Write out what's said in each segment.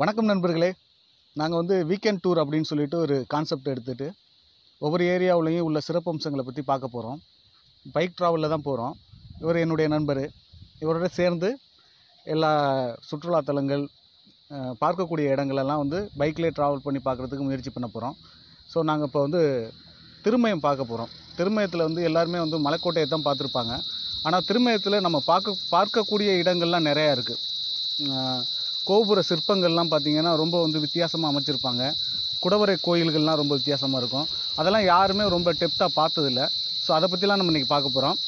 வணக்கம் நண்பர்களே. நாங்கள் வந்து வீக்கெண்ட் டூர் அப்படின்னு சொல்லிட்டு ஒரு கான்செப்ட் எடுத்துகிட்டு ஒவ்வொரு ஏரியாவுலேயும் உள்ள சிறப்பம்சங்களை பற்றி பார்க்க போகிறோம் பைக் ட்ராவலில் தான் போகிறோம் இவர் என்னுடைய நண்பர். இவரோட சேர்ந்து எல்லா சுற்றுலாத்தலங்கள் பார்க்கக்கூடிய இடங்களெல்லாம் வந்து பைக்லேயே ட்ராவல் பண்ணி பார்க்குறதுக்கு முயற்சி பண்ண போகிறோம் ஸோ நாங்கள் இப்போ வந்து திருமயம் பார்க்க போகிறோம் திருமயத்தில் வந்து எல்லாருமே வந்து மலைக்கோட்டையை தான் பார்த்துருப்பாங்க. ஆனால் திருமயத்தில் நம்ம பார்க்க பார்க்கக்கூடிய இடங்கள்லாம் நிறையா இருக்குது கோபுர சிற்பங்கள்லாம் பார்த்தீங்கன்னா ரொம்ப வந்து வித்தியாசமாக அமைச்சிருப்பாங்க. குடவரை கோயில்கள்லாம் ரொம்ப வித்தியாசமாக இருக்கும். அதெல்லாம் யாருமே ரொம்ப டெப்த்தாக பார்த்ததில்ல. ஸோ அதை பற்றிலாம் நம்ம இன்றைக்கி பார்க்க போகிறோம்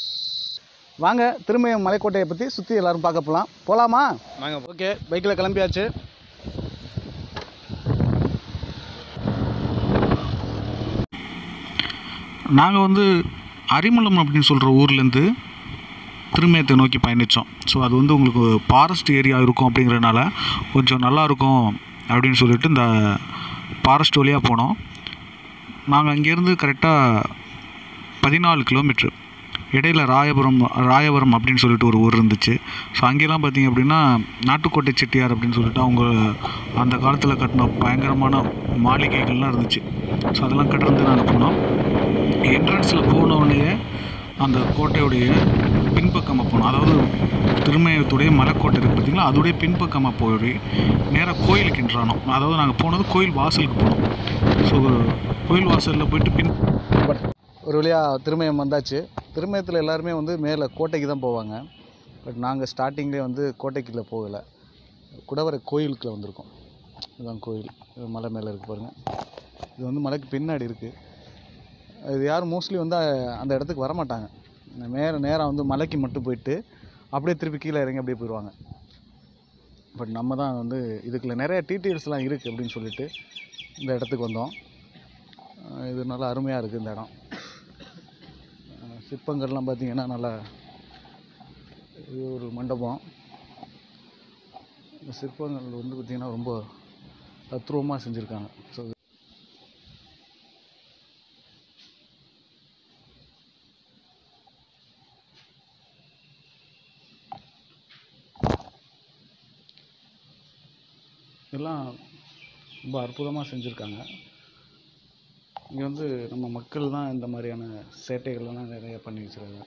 வாங்க திருமயம் மலைக்கோட்டையை பற்றி சுற்றி எல்லாரும் பார்க்க போகலாம் போகலாமா நாங்கள் ஓகே பைக்கில் கிளம்பியாச்சு. நாங்கள் வந்து அரிமளம் அப்படின்னு சொல்கிற ஊர்லேருந்து திருமயத்தை நோக்கி பயணித்தோம் ஸோ அது வந்து உங்களுக்கு ஃபாரஸ்ட் ஏரியா இருக்கும் அப்படிங்கிறனால கொஞ்சம் நல்லாயிருக்கும் அப்படின்னு சொல்லிட்டு இந்த ஃபாரஸ்ட் வழியாக போனோம். நாங்கள் அங்கேருந்து கரெக்டாக பதினாலு கிலோமீட்ரு இடையில ராயபுரம் ராயபுரம் அப்படின்னு சொல்லிட்டு ஒரு ஊர் இருந்துச்சு. ஸோ அங்கெல்லாம் பார்த்திங்க அப்படின்னா நாட்டுக்கோட்டை செட்டியார் அப்படின்னு சொல்லிட்டு அவங்க அந்த காலத்தில் கட்டின பயங்கரமான மாளிகைகள்லாம் இருந்துச்சு. ஸோ அதெல்லாம் கடந்து நாங்கள் போனோம். என்ட்ரன்ஸில் போனோடனே அந்த கோட்டையுடைய பின்பக்கமாக போனோம் அதாவது திருமயத்துடைய மலைக்கோட்டை இருக்குது பார்த்திங்களா? அதோடைய பின்பக்கமாக போய் நேராக கோயிலுக்கு என்றானோம் அதாவது நாங்கள் போனது கோயில் வாசலுக்கு போனோம். ஸோ கோயில் வாசலில் போயிட்டு பின் பட் ஒரு வழியாக திருமயம் வந்தாச்சு. திருமயத்தில் எல்லாருமே வந்து மேலே கோட்டைக்கு தான் போவாங்க. பட் நாங்கள் ஸ்டார்டிங்லேயே வந்து கோட்டைக்குள்ளே போகலை. குடவரை கோயிலுக்குள்ளே வந்திருக்கோம். இதுதான் கோயில். மலை மேலே இருக்குது பாருங்கள் இது வந்து மலைக்கு பின்னாடி இருக்குது இது யாரும் மோஸ்ட்லி வந்து அந்த இடத்துக்கு வரமாட்டாங்க. நேர நேராக வந்து மலைக்கு மட்டும் போயிட்டு அப்படியே திருப்பி கீழே இறங்கி அப்படியே போயிடுவாங்க. பட் நம்ம தான் வந்து இதுக்குள்ள நிறைய டீட்டெயில்ஸ்லாம் இருக்குது அப்படின்னு சொல்லிட்டு இந்த இடத்துக்கு வந்தோம். இது நல்லா அருமையாக இருக்குது இந்த இடம். சிற்பங்கள்லாம் பார்த்திங்கன்னா நல்லா இது ஒரு மண்டபம். இந்த சிற்பங்கள் வந்து பார்த்திங்கன்னா ரொம்ப தத்ரூபமாக செஞ்சுருக்காங்க. ஸோ இதெல்லாம் ரொம்ப அற்புதமாக செஞ்சுருக்காங்க. இங்கே வந்து நம்ம மக்கள் தான் இந்த மாதிரியான சேட்டைகள்லாம் நிறைய பண்ணி வச்சுருக்காங்க.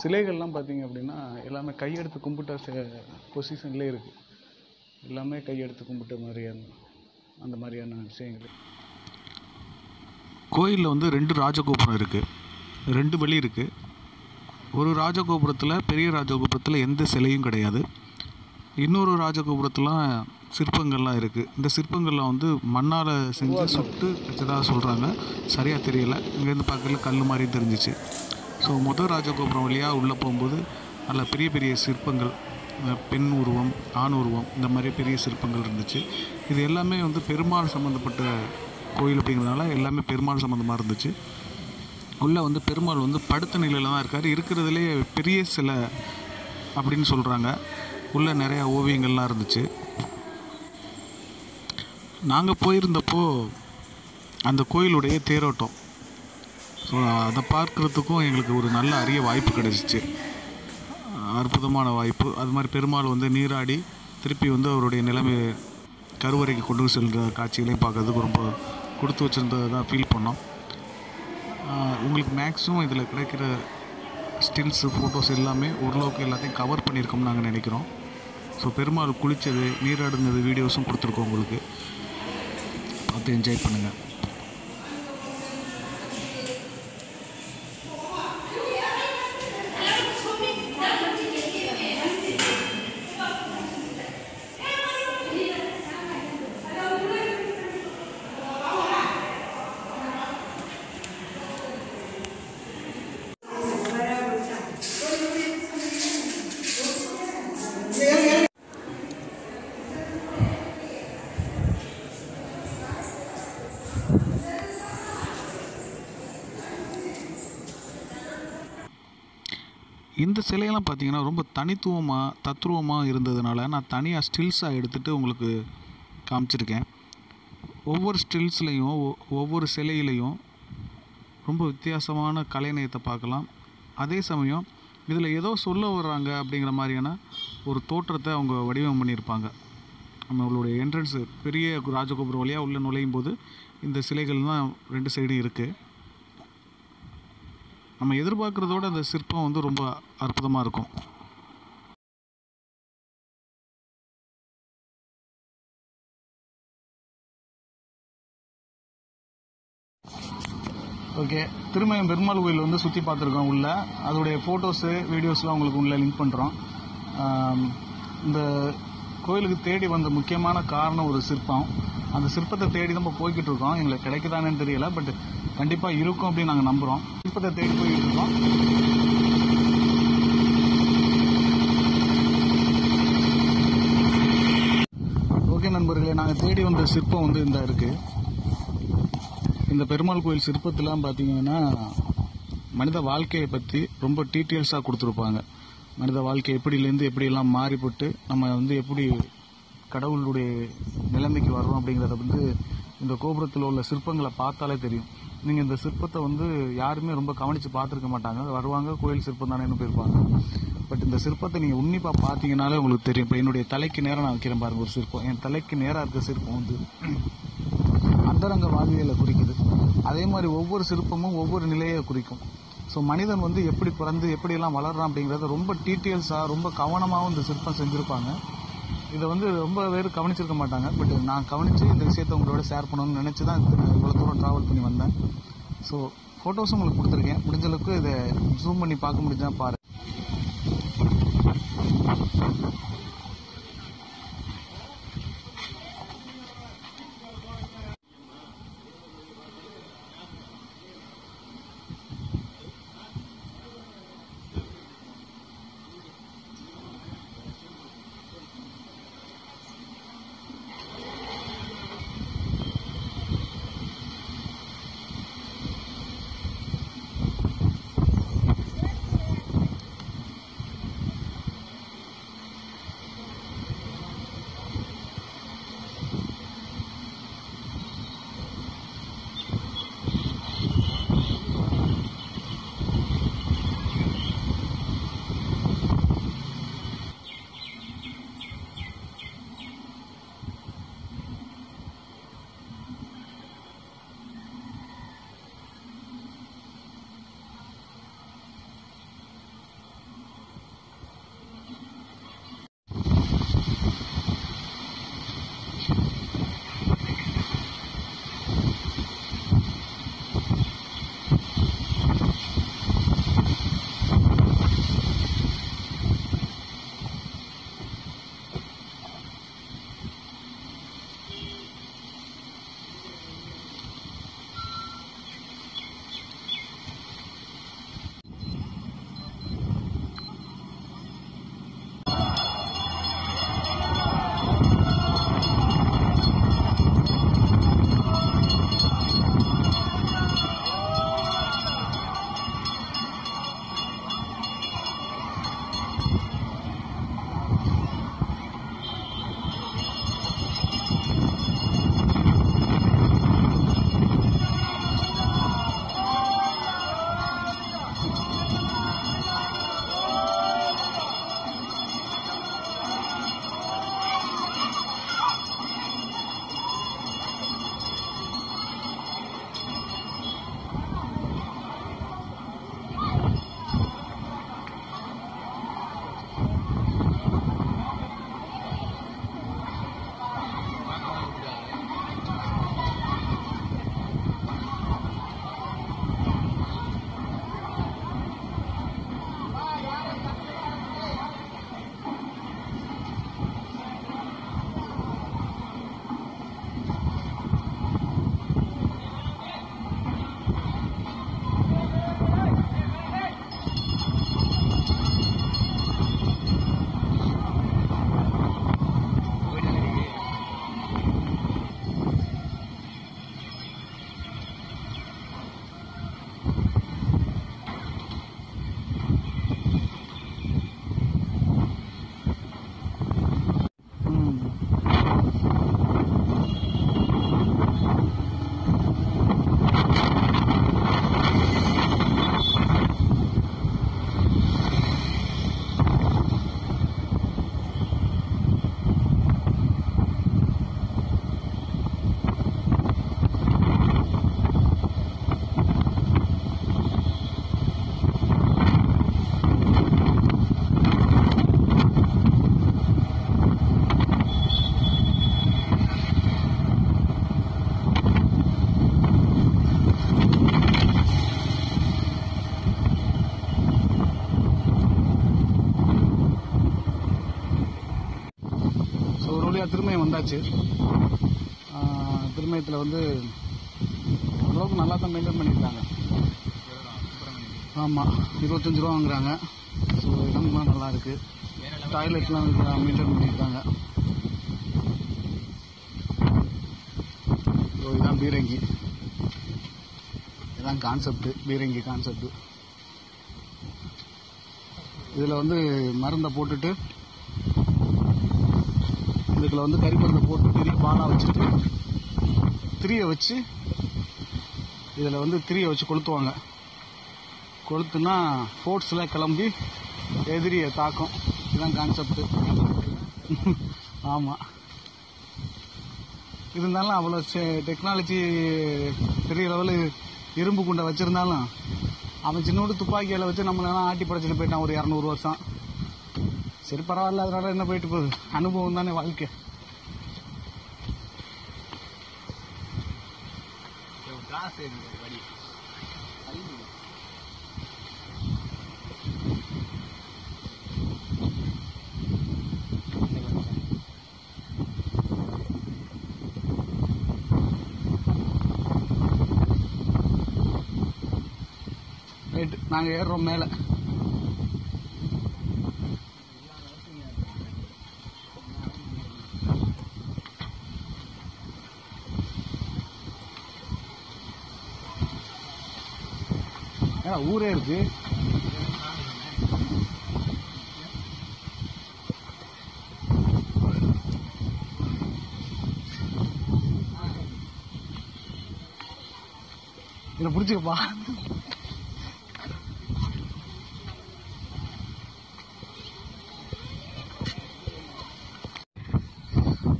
சிலைகள்லாம் பார்த்தீங்க அப்படின்னா எல்லாமே கையெடுத்து கும்பிட்ட பொசிஷன்லேயே இருக்குது எல்லாமே கையெடுத்து கும்பிட்ட மாதிரியான அந்த மாதிரியான விஷயங்கள். கோயிலில் வந்து ரெண்டு ராஜகோபுரம் இருக்குது ரெண்டு வழி இருக்குது ஒரு ராஜகோபுரத்தில் பெரிய ராஜகோபுரத்தில் எந்த சிலையும் கிடையாது. இன்னொரு ராஜகோபுரத்துலாம் சிற்பங்கள்லாம் இருக்குது இந்த சிற்பங்கள்லாம் வந்து மண்ணால் செஞ்சு சுட்டு வச்சதாக சொல்கிறாங்க சரியாக தெரியலை. இங்கேருந்து பார்க்கல கல் மாதிரி தெரிஞ்சிச்சு. ஸோ முதல் ராஜகோபுரம் வழியாக உள்ளே போகும்போது நல்ல பெரிய பெரிய சிற்பங்கள் பெண் உருவம் ஆண் உருவம் இந்த மாதிரி பெரிய சிற்பங்கள் இருந்துச்சு. இது எல்லாமே வந்து பெருமாள் சம்மந்தப்பட்ட கோயில் அப்படிங்கிறதுனால எல்லாமே பெருமாள் சம்மந்தமாக இருந்துச்சு. உள்ளே வந்து பெருமாள் வந்து படுத்த நிலையில் தான் இருக்கார். இருக்கிறதுலே பெரிய சிலை அப்படின்னு சொல்கிறாங்க உள்ளே நிறையா ஓவியங்கள்லாம் இருந்துச்சு. நாங்கள் போயிருந்தப்போ அந்த கோயிலுடைய தேரோட்டம். ஸோ அதை பார்க்குறதுக்கும் எங்களுக்கு ஒரு நல்ல அரிய வாய்ப்பு கிடச்சிச்சு. அற்புதமான வாய்ப்பு. அது மாதிரி பெருமாள் வந்து நீராடி திருப்பி வந்து அவருடைய நிலைமை கருவறைக்கு கொண்டு செல்கிற காட்சிகளையும் பார்க்கறதுக்கு ரொம்ப கொடுத்து வச்சுருந்ததை தான் ஃபீல் பண்ணோம் உங்களுக்கு மேக்ஸிமம் இதில் கிடைக்கிற ஸ்டில்ஸு ஃபோட்டோஸ் எல்லாமே ஓரளவுக்கு எல்லாத்தையும் கவர் பண்ணியிருக்கோம்னு நாங்கள் நினைக்கிறோம். ஸோ பெருமாள் குளித்தது நீராடுனது வீடியோஸும் கொடுத்துருக்கோம் உங்களுக்கு. பார்த்து என்ஜாய் பண்ணுங்கள் இந்த சிலையெல்லாம் பார்த்தீங்கன்னா ரொம்ப தனித்துவமாக தத்ரூவமாக இருந்ததுனால நான் தனியாக ஸ்டில்ஸாக எடுத்துகிட்டு உங்களுக்கு காமிச்சிருக்கேன். ஒவ்வொரு ஸ்டில்ஸ்லேயும் ஒவ்வொரு சிலையிலையும் ரொம்ப வித்தியாசமான கலைநயத்தை பார்க்கலாம். அதே சமயம் இதில் ஏதோ சொல்ல வர்றாங்க அப்படிங்கிற மாதிரியான ஒரு தோற்றத்தை அவங்க வடிவம் பண்ணியிருப்பாங்க. நம்மளுடைய என்ட்ரன்ஸு பெரிய ராஜகோபுரம் வழியாக உள்ளே நுழையும் போது இந்த சிலைகள் தான் ரெண்டு சைடும் இருக்குது நம்ம எதிர்பார்க்குறதோட அந்த சிற்பம் வந்து ரொம்ப அற்புதமாக இருக்கும். ஓகே திருமயம் பெருமாள் கோயில் வந்து சுற்றி பார்த்துருக்கோம் உள்ள. அதோடைய ஃபோட்டோஸு வீடியோஸ்லாம் உங்களுக்கு உள்ள லிங்க் பண்ணுறோம் இந்த கோயிலுக்கு தேடி வந்த முக்கியமான காரணம் ஒரு சிற்பம். அந்த சிற்பத்தை தேடி நம்ம போய்கிட்டு இருக்கோம். எங்களுக்கு கிடைக்குதானேன்னு தெரியல பட் கண்டிப்பாக இருக்கும் அப்படின்னு நாங்கள் நம்புகிறோம் சிற்பத்தை தேடி போயிட்டு இருக்கோம். ஓகே நண்பர்களே நாங்கள் தேடி வந்த சிற்பம் வந்து இந்த இருக்குது இந்த பெருமாள் கோயில் சிற்பத்திலாம் பார்த்தீங்கன்னா மனித வாழ்க்கையை பற்றி ரொம்ப டீட்டெயில்ஸாக கொடுத்துருப்பாங்க. மனித வாழ்க்கை எப்படிலேருந்து எப்படியெல்லாம் மாறிப்பட்டு நம்ம வந்து எப்படி கடவுளுடைய நிலைமைக்கு வர்றோம் அப்படிங்கிறத வந்து இந்த கோபுரத்தில் உள்ள சிற்பங்களை பார்த்தாலே தெரியும். நீங்கள் இந்த சிற்பத்தை வந்து யாருமே ரொம்ப கவனித்து பார்த்துருக்க மாட்டாங்க. வருவாங்க கோயில் சிற்பம் தானேன்னு போயிருப்பாங்க. பட் இந்த சிற்பத்தை நீங்கள் உன்னிப்பாக பார்த்தீங்கனாலே உங்களுக்கு தெரியும். இப்போ என்னுடைய தலைக்கு நேரம் நான் வைக்கிறேன் பாருங்க ஒரு சிற்பம். என் தலைக்கு நேராக இருக்க சிற்பம் வந்து அந்தரங்க வாழ்வியலை குறிக்குது. அதே மாதிரி ஒவ்வொரு சிற்பமும் ஒவ்வொரு நிலையை குறிக்கும். ஸோ மனிதன் வந்து எப்படி பிறந்து எப்படியெல்லாம் வளர்றான் அப்படிங்கிறத ரொம்ப டீட்டெயில்ஸாக ரொம்ப கவனமாகவும் இந்த சிற்பம் செஞ்சுருப்பாங்க. இதை வந்து ரொம்ப பேர் கவனிச்சிருக்க மாட்டாங்க. பட் நான் கவனித்து இந்த விஷயத்தை உங்களோட ஷேர் பண்ணணும்னு நினச்சி தான் இவ்வளோ தூரம் ட்ராவல் பண்ணி வந்தேன். ஸோ ஃபோட்டோஸும் உங்களுக்கு கொடுத்துருக்கேன். முடிஞ்சளவுக்கு இதை ஜூம் பண்ணி பார்க்க முடிஞ்சால் பாரு இருந்துச்சு திருமயத்தில் வந்து ஓரளவுக்கு நல்லா தான் மெயின்டைன் பண்ணியிருக்காங்க ஆமாம் இருபத்தஞ்சி ரூபா வாங்குறாங்க ஸோ இடம்லாம் நல்லா இருக்குது டாய்லெட்லாம் மெயின்டைன் பண்ணியிருக்காங்க ஸோ இதுதான் பீரங்கி. இதுதான் கான்செப்ட் பீரங்கி கான்செப்ட் இதில் வந்து மருந்தை போட்டுட்டு இதுக்குள்ள வந்து கறிமருந்தை போட்டு பெரிய பாலாக வச்சுட்டு திரியை வச்சு இதில் வந்து திரியை வச்சு கொளுத்துவாங்க. கொளுத்துனா ஃபோர்ட்ஸில் கிளம்பி எதிரியை தாக்கும். இதுதான் கான்செப்ட் ஆமாம் இருந்தாலும் அவ்வளோ டெக்னாலஜி பெரிய லெவலு இரும்பு குண்டை வச்சுருந்தாலும் அவன் சின்னோடு துப்பாக்கியில் வச்சு நம்மளெல்லாம் ஆட்டி படைச்சிட்டு போயிட்டான் ஒரு இரநூறு வருஷம். சரி பரவாயில்ல. அதனால என்ன போயிட்டு போகுது? அனுபவம் தானே வாழ்க்கை. ரைட்டு நாங்கள் ஏறுறோம் மேலே. ஊரே இருக்கு. இதை பிடிச்சிக்கப்பா.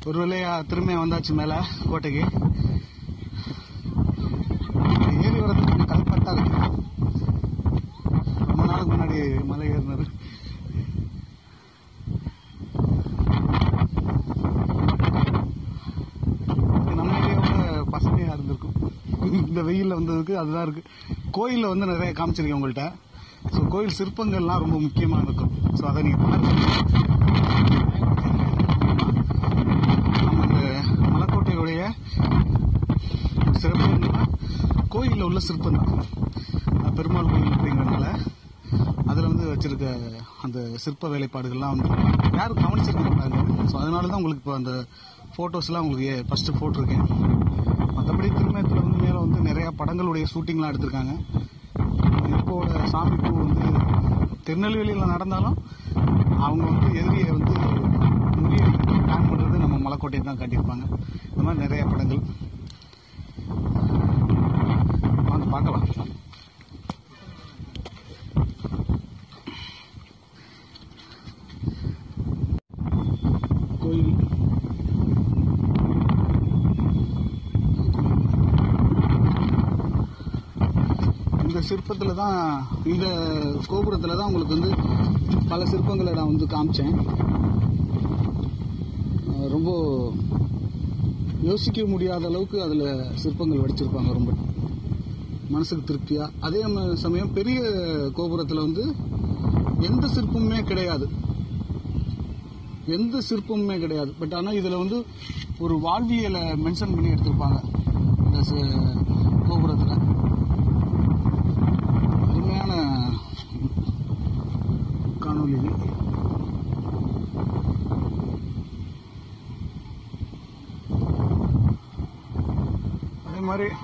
ஒரு வேலையா திரும்ப வந்தாச்சு மேலே கோட்டைக்கு ஏறி வர்றதுக்கு கொஞ்சம் கல்பட்டா இருக்கு ரொம்ப நாளுக்கு முன்னாடி மலை ஏறினது நம்ம ஏரியாவோட பசுமையாக இருந்திருக்கும் இந்த வெயிலில் வந்ததுக்கு அதுதான் இருக்கு. கோயிலில் வந்து நிறைய காமிச்சிருக்கேன் உங்கள்கிட்ட ஸோ கோயில் சிற்பங்கள்லாம் ரொம்ப முக்கியமாக இருக்கும். ஸோ அதை நீங்கள் பாருங்க மலைக்கோட்டையுடைய சிறப்பு கோயிலில் உள்ள சிற்பம் தான் பெருமாள் கோயில் அப்படிங்கிறதுனால அதில் வந்து வச்சிருக்க அந்த சிற்ப வேலைப்பாடுகள்லாம் வந்து யாரும் கவனிச்சிருக்க மாட்டாங்க. ஸோ அதனால தான் உங்களுக்கு இப்போ அந்த ஃபோட்டோஸ்லாம் உங்களுக்கு ஃபஸ்ட்டு போட்டிருக்கேன் மற்றபடி திருமயத்தில் வந்து மேலே வந்து நிறையா படங்களுடைய ஷூட்டிங்லாம் எடுத்திருக்காங்க. இப்போட சாமி பூ வந்து திருநெல்வேலியில் நடந்தாலும் அவங்க வந்து எதிரியை வந்து முடிய பிளான் பண்ணுறது நம்ம மலைக்கோட்டையை தான் காட்டியிருப்பாங்க. இந்த மாதிரி நிறைய படங்கள். வந்து பார்க்கலாம் கோயில் இந்த சிற்பத்தில் தான் இந்த கோபுரத்தில் தான் உங்களுக்கு வந்து பல சிற்பங்களை நான் வந்து காமிச்சேன். ரொம்ப யோசிக்க முடியாத அளவுக்கு அதில் சிற்பங்கள் வடிச்சிருப்பாங்க ரொம்ப. மனசுக்கு திருப்தியாக அதே சமயம் பெரிய கோபுரத்தில் வந்து எந்த சிற்பமுமே கிடையாது. எந்த சிற்பமுமே கிடையாது. பட் ஆனால் இதில் வந்து ஒரு வாழ்வியலை மென்ஷன் பண்ணி எடுத்திருப்பாங்க. இந்த சி- கோபுரத்தில் அருமையான காணொலி இது அதே மாதிரி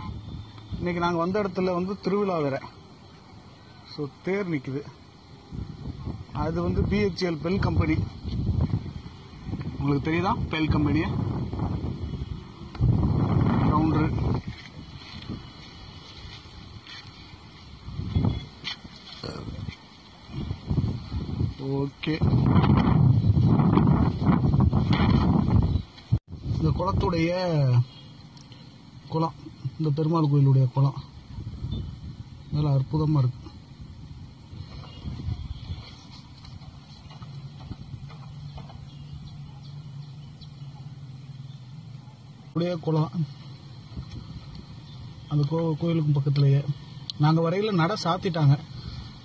இன்னைக்கு நாங்கள் வந்த இடத்துல வந்து திருவிழா வேற. ஸோ தேர் நிற்குது அது வந்து பிஹெச்எல் பெல் கம்பெனி உங்களுக்கு தெரியுதா? பெல் கம்பெனி கவுண்டரு ஓகே இந்த குளத்துடைய குளம். இந்த பெருமாள் கோயிலுடைய குளம். நல்ல அற்புதமாக இருக்கு. உடைய குளம். அந்த கோ கோயிலுக்கு பக்கத்துலேயே. நாங்கள் வரையில் நட சாத்திட்டாங்க.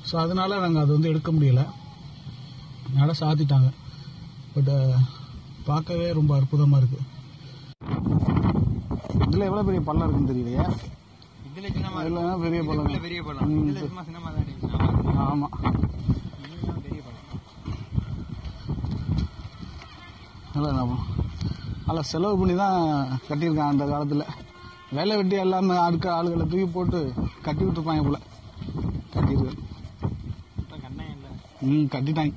ஸோ அதனால நாங்கள் அதை வந்து எடுக்க முடியல. நட சாத்திட்டாங்க. பட் பார்க்கவே ரொம்ப அற்புதமாக இருக்குது இதில் எவ்வளோ பெரிய பள்ளம் இருக்குன்னு தெரியலையே. இதுல பெரிய பள்ளம். பெரிய பழம் ம். இதுல சும்மா சின்னமா தான் இருக்கு ஆமா. ஆமாம் பெரிய நல்லா செலவு பண்ணி தான் கட்டியிருக்கான் அந்த காலத்தில். வேலை வெட்டி எல்லாமே அடுக்க ஆளுகளை தூக்கி போட்டு கட்டி விட்டுருப்பாங்க போல. கட்டியிருக்கு. இப்ப கண்ணே இல்ல. ம் கட்டிட்டாங்க.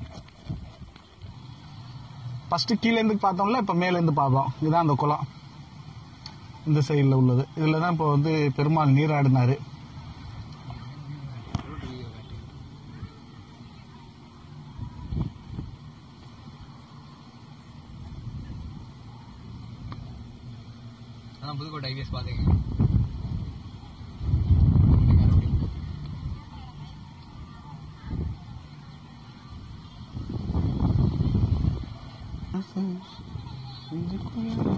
ஃபஸ்ட்டு கீழேருந்து பார்த்தோம்ல இப்போ மேலேருந்து பார்ப்போம். இதுதான் அந்த குளம். இந்த சைடில் உள்ளது. இதில் தான் இப்போ வந்து பெருமாள் நீராடினார். அதான் புதுக்கோட்டை ஐபிஎஸ் பாத்துக்கங்க ம்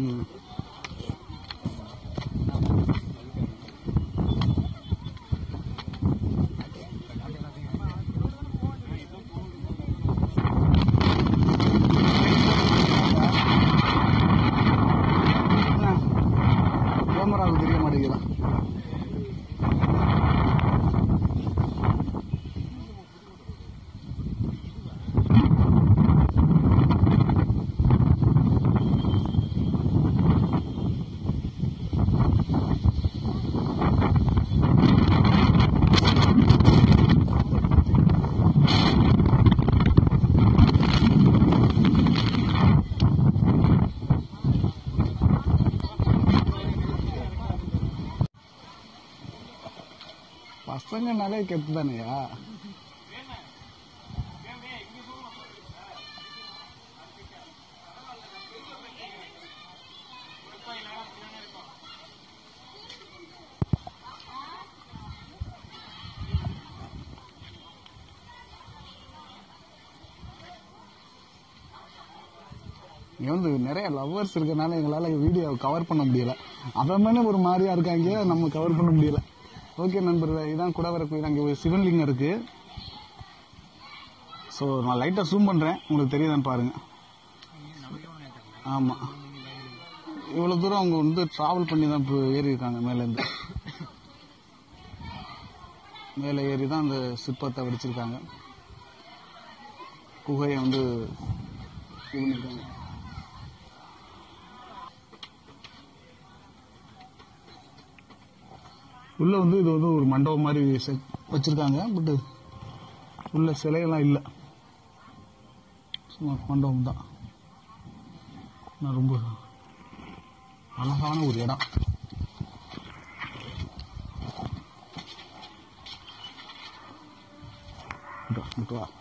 Mm. கெத்து தானேயா இங்கே வந்து நிறைய லவ்வர்ஸ் இருக்கனால எங்களால வீடியோ கவர் பண்ண முடியல மாதிரி ஒரு மாதிரியா இருக்காங்க நம்ம கவர் பண்ண முடியல ஓகே நண்பர்களே இதான் குடவரப்பு அங்கே ஒரு சிவன்லிங்கம் இருக்கு. ஸோ நான் லைட்டாக ஜூம் பண்ணுறேன் உங்களுக்கு தெரியுதான்னு பாருங்க. ஆமாம் இவ்வளோ தூரம் அவங்க வந்து ட்ராவல் பண்ணி தான் இப்போ ஏறியிருக்காங்க மேலேருந்து மேலே ஏறி தான் அந்த சிற்பத்தை வடிச்சிருக்காங்க. குகையை வந்து இது பண்ணிருக்காங்க. உள்ள வந்து இது வந்து ஒரு மண்டபம் மாதிரி செட் வச்சிருக்காங்க. பட் உள்ள சிலையெல்லாம் இல்லை. சும்மா மண்டபம் தான். நான் ரொம்ப அழகான ஒரு இடம். இங்கிட்டு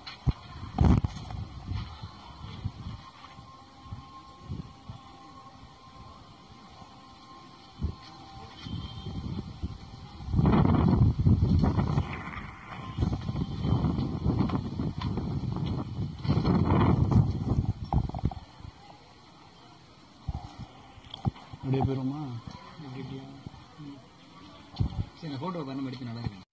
சரி இந்த போட்டோ பண்ண எடுத்து நல்லா இருக்கு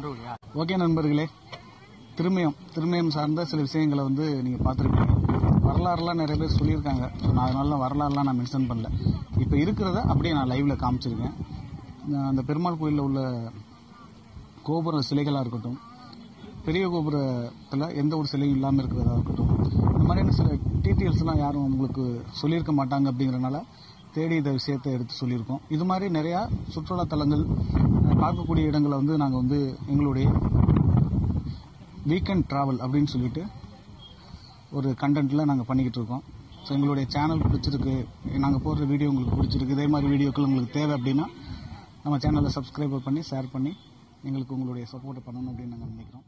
ஓகே நண்பர்களே திருமயம் திருமயம் சார்ந்த சில விஷயங்களை வந்து நீங்கள் பார்த்துருப்பீங்க. வரலாறுலாம் நிறைய பேர் சொல்லியிருக்காங்க. ஸோ நான் அதனால வரலாறுலாம் நான் மென்ஷன் பண்ணல. இப்போ இருக்கிறத அப்படியே நான் லைவில் காமிச்சிருக்கேன். நான் அந்த பெருமாள் கோயிலில் உள்ள கோபுர சிலைகளாக இருக்கட்டும் பெரிய கோபுரத்தில் எந்த ஒரு சிலையும் இல்லாமல் இருக்கிறதா இருக்கட்டும் இந்த மாதிரியான சில டீட்டெயில்ஸ்லாம் யாரும் உங்களுக்கு சொல்லியிருக்க மாட்டாங்க அப்படிங்கிறனால தேடி இந்த விஷயத்தை எடுத்து சொல்லியிருக்கோம். இது மாதிரி நிறையா சுற்றுலா தலங்கள் பார்க்கக்கூடிய இடங்களை வந்து நாங்கள் வந்து எங்களுடைய வீக்கெண்ட் ட்ராவல் அப்படின்னு சொல்லிட்டு ஒரு கண்டென்ட்டில் நாங்கள் பண்ணிக்கிட்டு இருக்கோம். ஸோ எங்களுடைய சேனல் பிடிச்சிருக்கு. நாங்கள் போடுற வீடியோ உங்களுக்கு பிடிச்சிருக்கு. இதே மாதிரி வீடியோக்கள் உங்களுக்கு தேவை அப்படின்னா நம்ம சேனலை சப்ஸ்கிரைபர் பண்ணி ஷேர் பண்ணி எங்களுக்கு உங்களுடைய சப்போர்ட்டை பண்ணணும் அப்படின்னு நாங்கள் நினைக்கிறோம்.